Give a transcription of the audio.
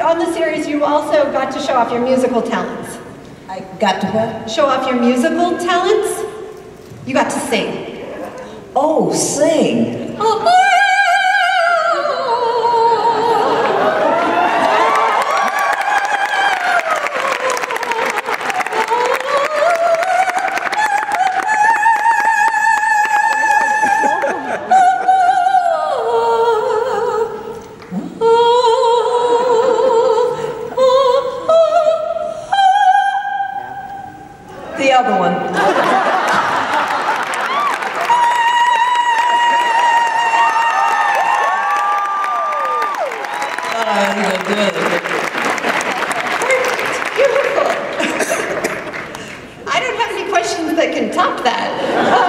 on the series, you also got to show off your musical talents. I got to what? Show off your musical talents. You got to sing. Oh, sing. Oh, the other one. I don't have any questions that can top that.